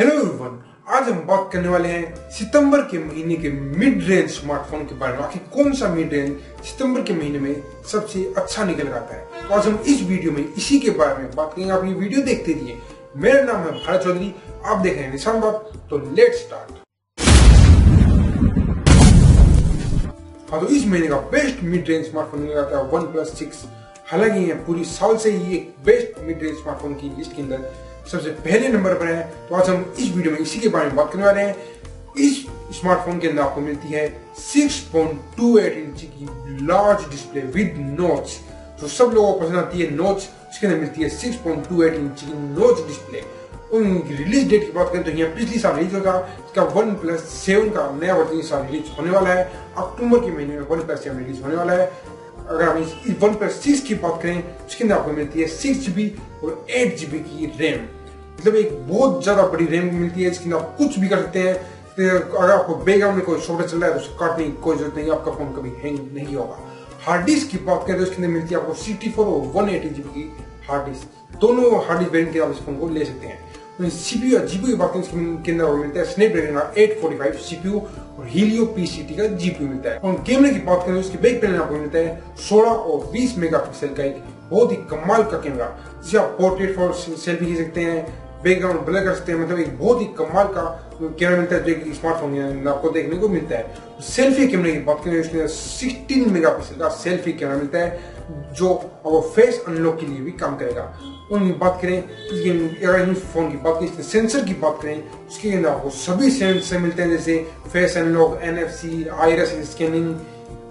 Hello everyone आज हम बात करने वाले हैं सितंबर के महीने के मिड रेंज स्मार्टफ़ोन के बारे में। आखिर कौन सा मिड रेंज सितंबर के महीने में सबसे अच्छा निकल आता है तो आज हम इस वीडियो में इसी के बारे में बात करेंगे। आप ये वीडियो देखते रहिए। मेरा नाम है भारत चौधरी, आप देख रहे हैं निशान बात। तो लेट स्टार्ट हाँ तो इस महीने का बेस्ट मिड रेंज स्मार्टफ़ोन निकल आता है वन प्लस सिक्स हालाँकि पूरी साल से ही एक बेस्ट मिड रेंज स्मार्टफ़ोन की लिस्ट के अंदर सबसे पहले नंबर पर है तो आज हम इस वीडियो में इसी के बारे में बात करने वाले हैं। इस स्मार्टफ़ोन के अंदर आपको मिलती है 6.28 इंच की लार्ज डिस्प्ले विद नोच तो सब लोगों को पसंद आती है नोच इसके अंदर मिलती है 6.28 इंच की नोच डिस्प्ले उनकी रिलीज़ डेट की बात करें तो यहाँ पिछली साल रिलीज़ होगा, इसका वन प्लस सेवन का नया वर्जन इस साल रिलीज़ होने वाला है। अक्टूबर के महीने में वन प्लस सेवन रिलीज़ होने वाला है। अगर हम इस वन प्लस सिक्स की बात करें, उसके अंदर आपको मिलती है सिक्स जीबी और एट जीबी की रैम। मतलब एक बहुत ज़्यादा बड़ी रैम मिलती है इसके अंदर आप कुछ भी कर सकते हैं। तो अगर आपको बैकग्राउंड में कोई शॉर्टेज चल रहा है तो उसे काटने की कोई ज़रूरत नहीं आपका फ़ोन कभी हैंग नहीं होगा। हार्ड डिस्क की बात करें तो इसके अंदर मिलती है आपको सिक्सटी फोर और वन एटी जीबी की हार्ड डिस्क। दोनों हार्ड डिस्क वेरियंट के आप इस फ़ोन को ले सकते हैं। सीपीयू और जीपीयू की बात करें के अंदर मिलता है स्नैपड्रैगन का 845 सीपीयू और हीलियो पीसीटी का जीपीयू मिलता है। और कैमरे की बात करें, उसके बैक पैनल आपको मिलता है 16 और 20 मेगापिक्सल का एक बहुत ही कमाल का कैमरा जिसे आप पोर्ट्रेट फॉर सेल्फी खींच सकते हैं बैकग्राउंड ब्लर कर सकते हैं मतलब एक बहुत ही कमाल का कैमरा मिलता है जो एक स्मार्टफ़ोन में आपको देखने को मिलता है। सेल्फी कैमरे की बात करें अंदर 16 मेगापिक्सल का सेल्फी कैमरा मिलता है, जो आपको फेस अनलॉक के लिए भी काम करेगा। उनकी बात करें अगर फ़ोन की बात करें सेंसर की बात करें, उसके अंदर आपको सभी सेंसर मिलते हैं, जैसे face unlock N F C iris scanning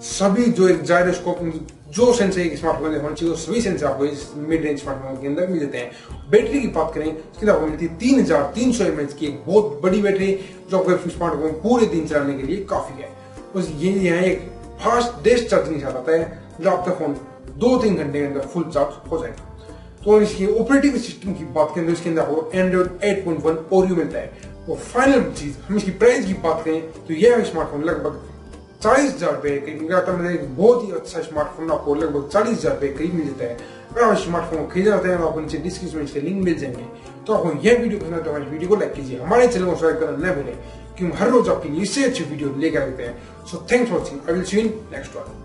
सभी जो एक जायरोस्कोप जो सेंसर एक स्मार्टफ़ोन होना चाहिए सभी सेंसर आपको इस मिड रेंज स्मार्टफ़ोन के अंदर मिल जाते हैं। बैटरी की बात करें उसके अंदर आपको मिलती है तीन हज़ार तीन सौ एमएच की एक बहुत बड़ी बैटरी जो आपको स्मार्टफ़ोन पूरे दिन चलाने के लिए काफ़ी है। बस ये यहाँ एक फास्ट डेस्ट चार्जिंग साथ आता है जो आपका फ़ोन दो तीन घंटे के अंदर फुल चार्ज हो जाएगा। तो इसकी ऑपरेटिंग सिस्टम की बात करें तो इसके अंदर आपको एंड्रॉइड 8.1 ओरियो मिलता है। और फाइनल चीज़, हम इसकी प्राइस की बात करें तो यह स्मार्टफ़ोन लगभग चालीस हज़ार रुपए करीब मतलब एक बहुत ही अच्छा स्मार्टफ़ोन आपको लगभग चालीस हज़ार रुपए करीब मिल जाता है। अगर आप स्मार्टफ़ोन खरीदना चाहते हैं तो आपको नीचे डिस्क्रिप्शन में लिंक मिल जाएँगे। तो आपको यह वीडियो पसंद है तो हमारे वीडियो को लाइक कीजिए। हमारे चैनल को सब्सक्राइब करना न भूलें, क्योंकि हर रोज आपके लिए इससे अच्छी वीडियो लेकर आते हैं। So thanks for watching I will see in next one